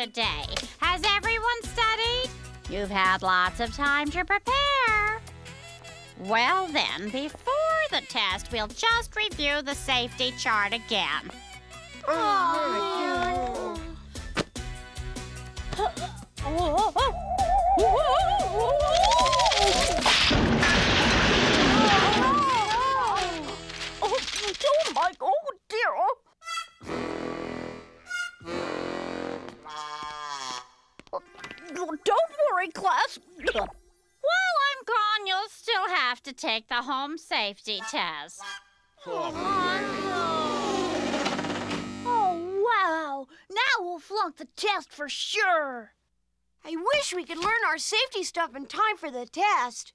safety test is today. Has everyone studied? You've had lots of time to prepare. Well then, before the test, we'll just review the safety chart again. Oh. Oh, take the home safety test. Oh, wow. Now we'll flunk the test for sure. I wish we could learn our safety stuff in time for the test.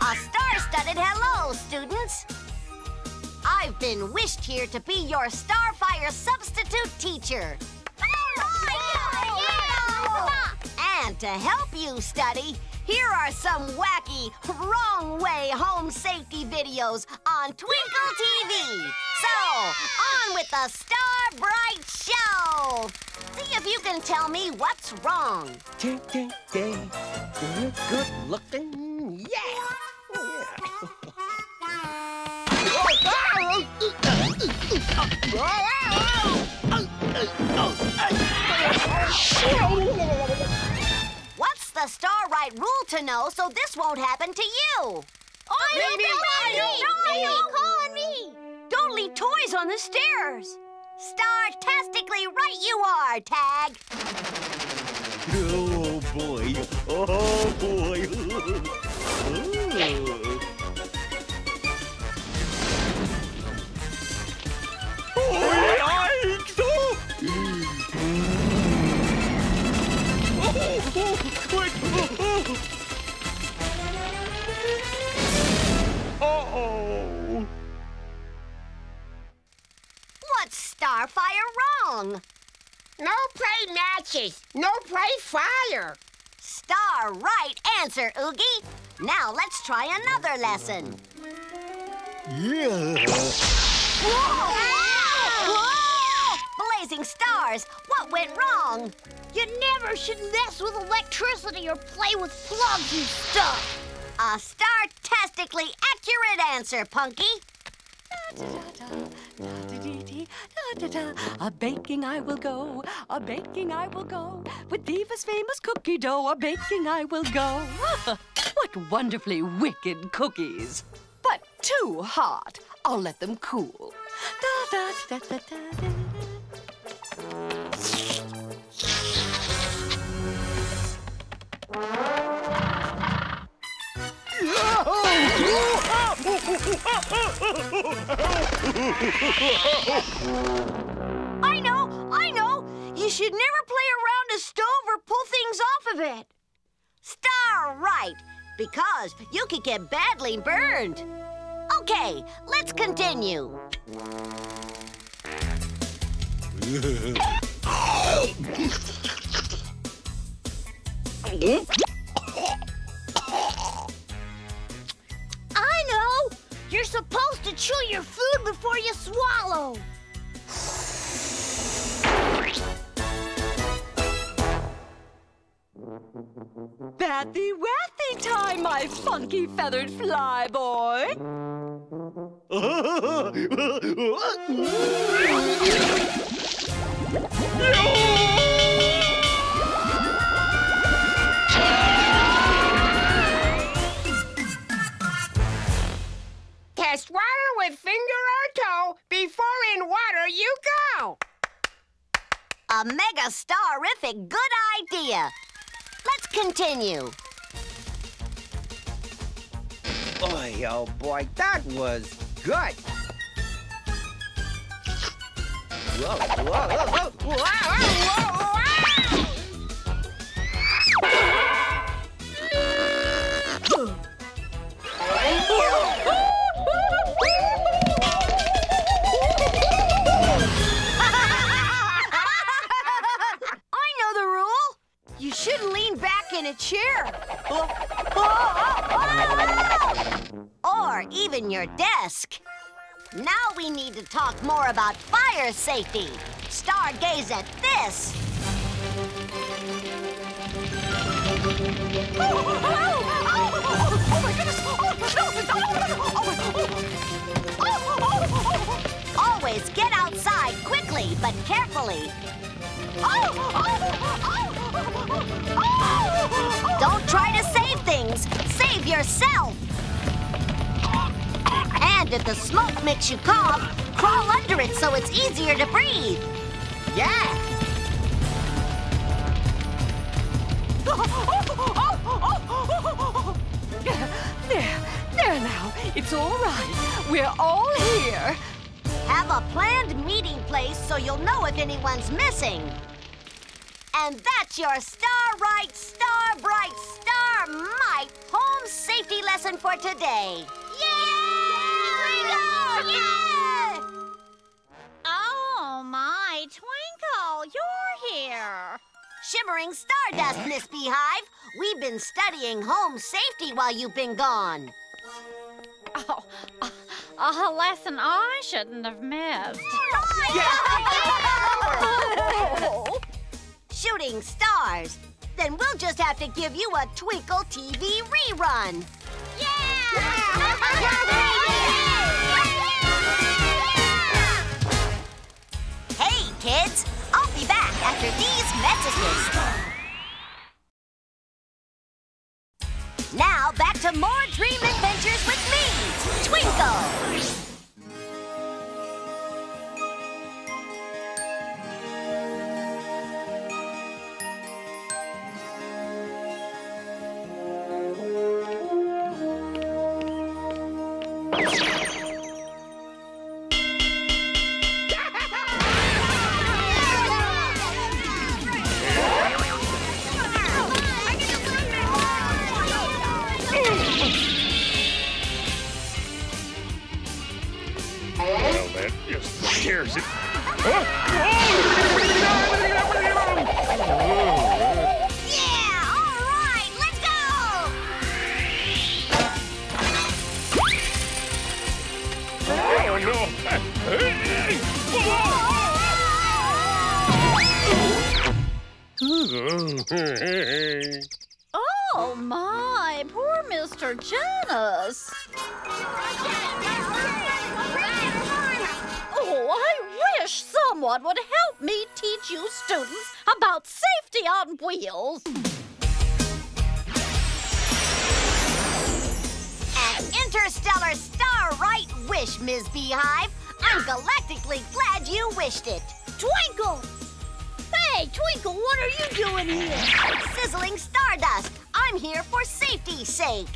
A star-studded hello, students. I've been wished here to be your Starfire substitute teacher. To help you study, here are some wacky, wrong way home safety videos on Twinkle TV. So, on with the Star Bright Show. See if you can tell me what's wrong. Ding, ding, ding. You're good looking. Yeah. What's the Star Right rule to know so this won't happen to you? I Me, me, I know, I me. know. Call on me. Don't leave toys on the stairs. Star-tastically right you are, Tag. Oh boy. Oh boy. wrong? No play matches. No play fire. Star right answer, Oogie. Now let's try another lesson. Yeah. Whoa! Blazing stars, what went wrong? You never should mess with electricity or play with plugs and stuff. A star-tastically accurate answer, Punky. A baking I will go, a baking I will go. With Diva's famous cookie dough, a baking I will go. what wonderfully wicked cookies. But too hot. I'll let them cool. I know, I know. You should never play around a stove or pull things off of it. Star right, because you could get badly burned. Okay, let's continue. You're supposed to chew your food before you swallow. Bathy Wathy time, my funky feathered fly boy. Test A starific good idea. Let's continue. Boy, oh boy, that was good. Whoa, whoa, whoa, whoa, whoa, whoa, I In a chair. or even your desk. Now we need to talk more about fire safety. Stargaze at this. Always get outside quickly but carefully. Oh, oh, oh, Don't try to save things. Save yourself. And if the smoke makes you cough, crawl under it so it's easier to breathe. Yeah. There, there now. It's all right. We're all here. Have a planned meeting place so you'll know if anyone's missing. And that's your Star Right, Star Bright, Star Might home safety lesson for today. Yay! Yeah! Oh, my, Twinkle, you're here. Shimmering Stardust, Miss Beehive. We've been studying home safety while you've been gone. Oh, a, a lesson I shouldn't have missed. Shooting stars. Then we'll just have to give you a Twinkle TV rerun. Yeah! Hey, kids! I'll be back after these messages. Just scares it. Interstellar star right wish, Ms. Beehive. I'm galactically glad you wished it. Twinkle! Hey, Twinkle, what are you doing here? Sizzling Stardust, I'm here for safety's sake.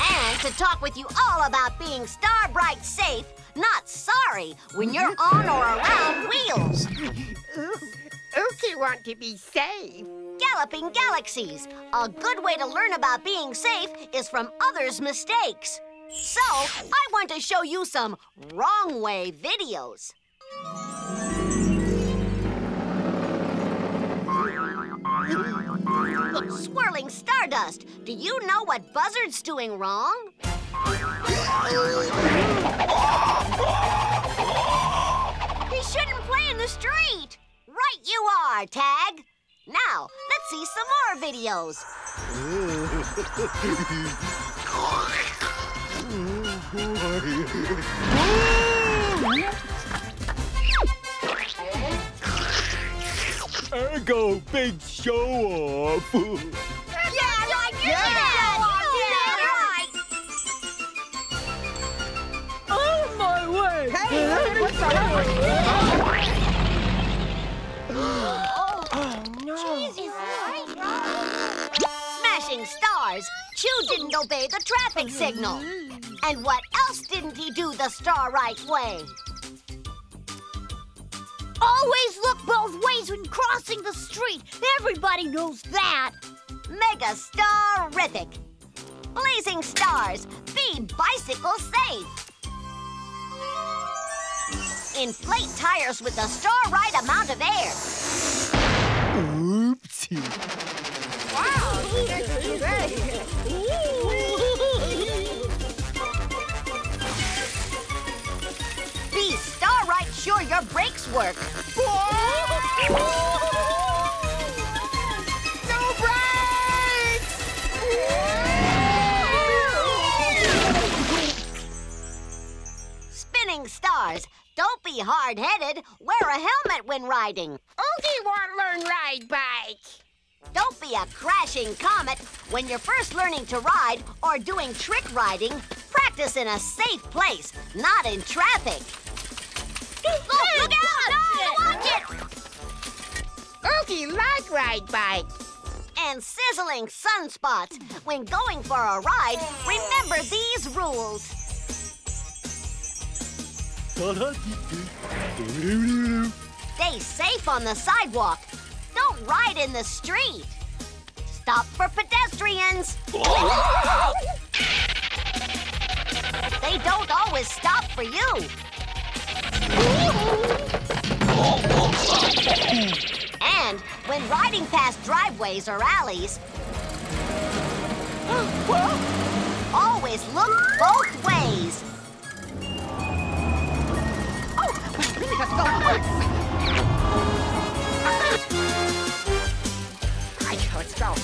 And to talk with you all about being star bright safe, not sorry, when you're on or around wheels. Ookie want to be safe. Galloping Galaxies. A good way to learn about being safe is from others' mistakes. So, I want to show you some wrong way videos. Swirling Stardust, do you know what Buzzard's doing wrong? He shouldn't play in the street. Right you are, Tag. Now, let's see some more videos. I go big show off. Yeah, like yeah. yeah, right. On oh, my way. Smashing stars. Chew didn't obey the traffic signal. And what else didn't he do the star right way? Always look both ways when crossing the street. Everybody knows that. Mega Starific. Blazing stars. Be bicycle safe. Inflate tires with the star right amount of air. Oopsie. Wow, that's good. Sure, your brakes work. no brakes! Spinning stars. Don't be hard-headed. Wear a helmet when riding. Oogie won't learn ride bike. Don't be a crashing comet. When you're first learning to ride or doing trick riding, practice in a safe place, not in traffic. Look, look out! No, watch it! Oogie like ride bike. And sizzling sunspots. When going for a ride, remember these rules. Stay safe on the sidewalk. Don't ride in the street. Stop for pedestrians. They don't always stop for you. And when riding past driveways or alleys, always look both ways. Let's go.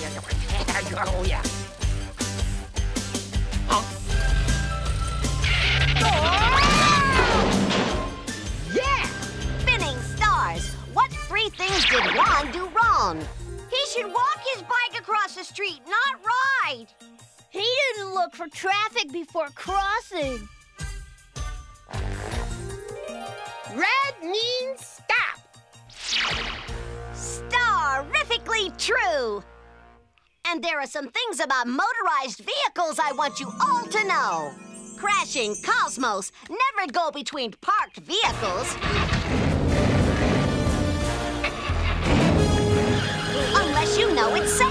Yeah. Yeah! Spinning stars. What three things did do wrong? He should walk his bike across the street, not ride. He didn't look for traffic before crossing. Red means stop. True. And there are some things about motorized vehicles I want you all to know. Crashing Cosmos never go between parked vehicles. Unless you know it's safe.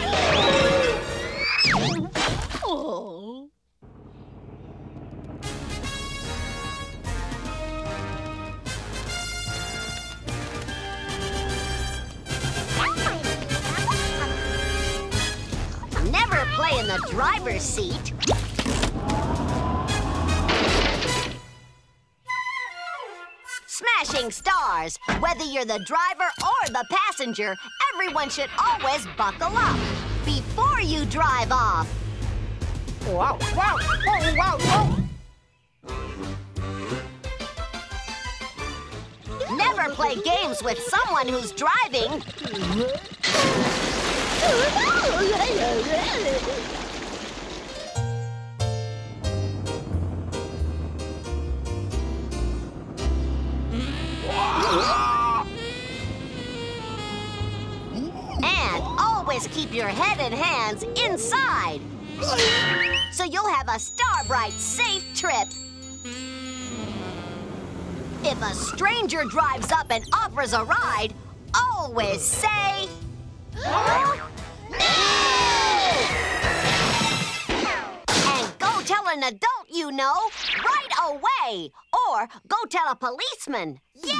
Oh. In the driver's seat. Smashing stars. Whether you're the driver or the passenger, everyone should always buckle up before you drive off. Whoa, whoa, oh, whoa, oh. whoa, whoa. Never play games with someone who's driving. And always keep your head and hands inside. So you'll have a Starbright safe trip. If a stranger drives up and offers a ride, always say, an adult you know right away. Or go tell a policeman. Yay!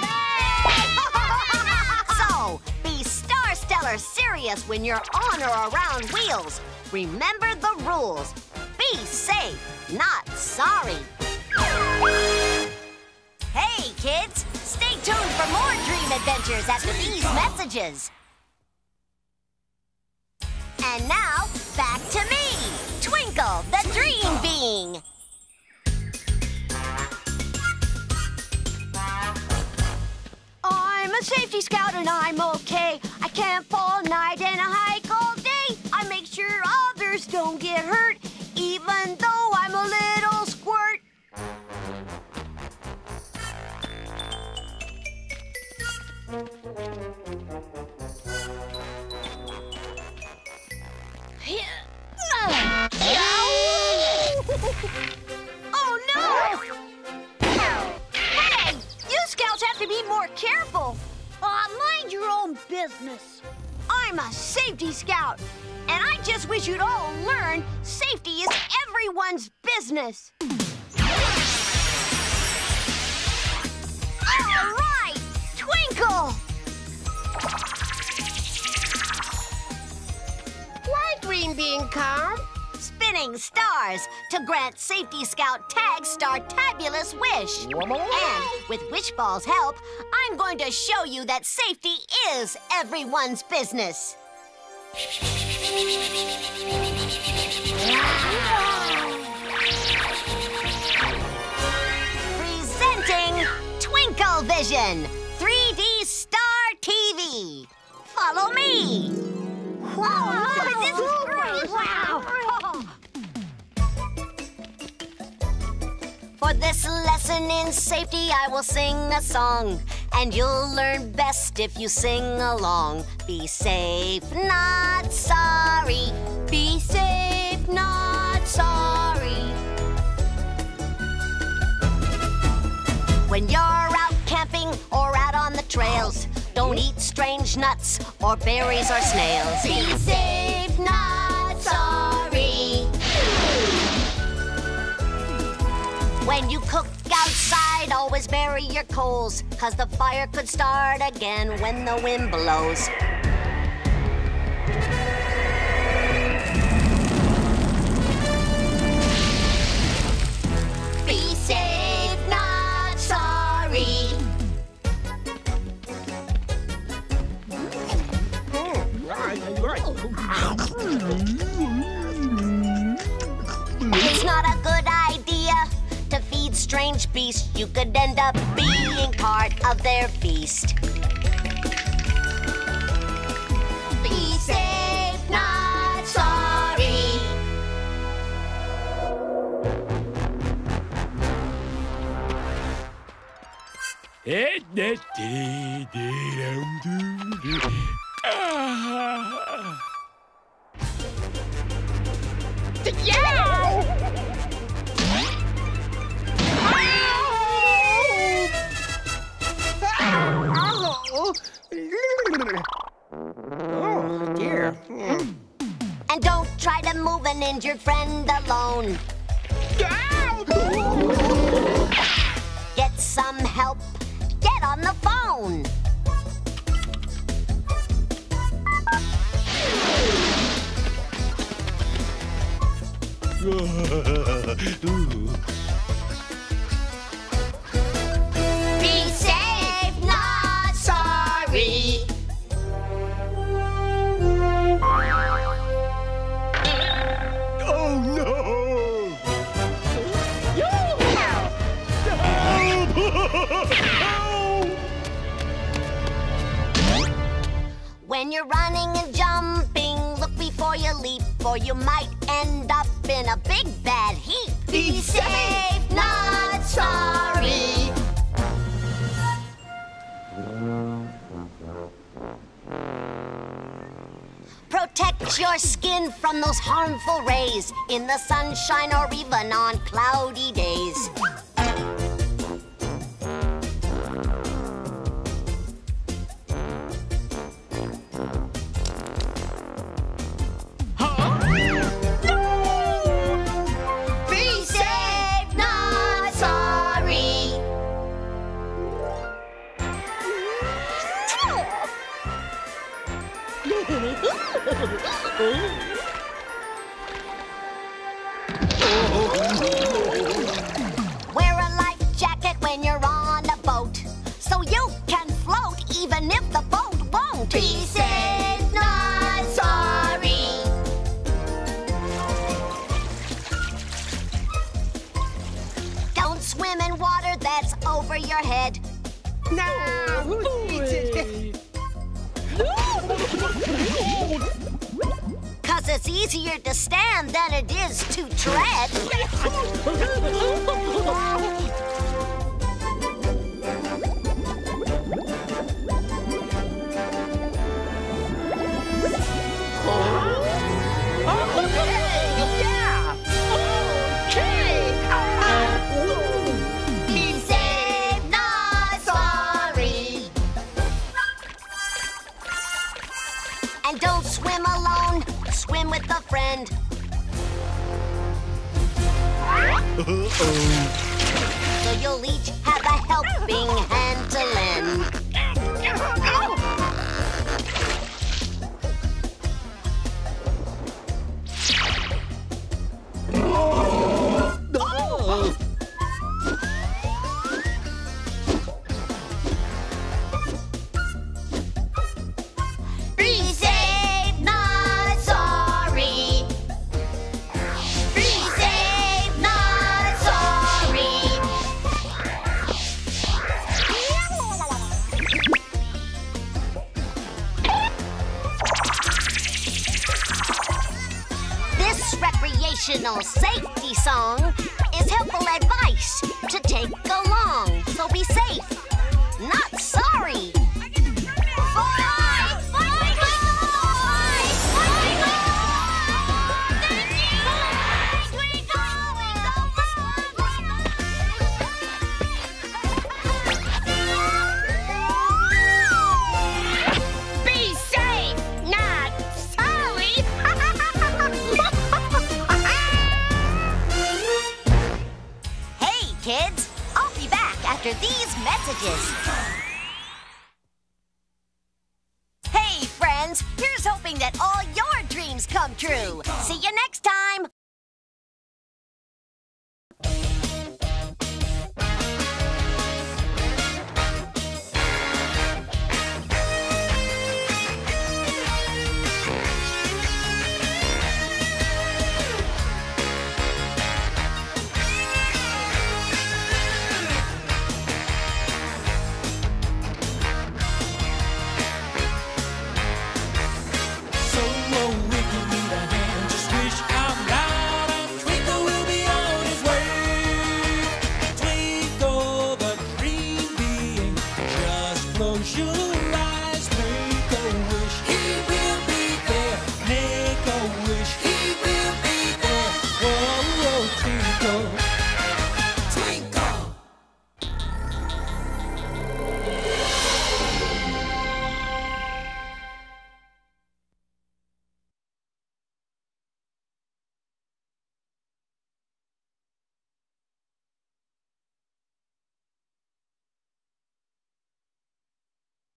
so, be star stellar serious when you're on or around wheels. Remember the rules. Be safe, not sorry. Hey, kids! Stay tuned for more dream adventures after these messages. And now, back to me, Twinkle, the dream being. I'm a safety scout and I'm okay. I camp all night and I hike all day. I make sure others don't get hurt, business. I'm a safety scout, and I just wish you'd all learn safety is everyone's business. All right, Twinkle! Why dream being calm? Spin spinning stars to grant Safety Scout Tag Star Tabulous Wish. And with Wishball's help, I'm going to show you that safety is everyone's business. Presenting Twinkle Vision 3D Star TV. Follow me. Wow, this is great. Wow. For this lesson in safety, I will sing a song. And you'll learn best if you sing along. Be safe, not sorry. Be safe, not sorry. When you're out camping or out on the trails, don't eat strange nuts or berries or snails. Be safe, not When you cook outside, always bury your coals, cause the fire could start again when the wind blows. Strange. You could end up being part of their feast. Be safe, not sorry. Ah. Move your friend When you're running and jumping, look before you leap, or you might end up in a big bad heap. Be safe, not sorry. Protect your skin from those harmful rays in the sunshine or even on cloudy days. Wear a life jacket when you're on a boat, so you can float even if the boat won't. Be safe, not sorry. Don't swim in water that's over your head. No, it's easier to stand than it is to tread.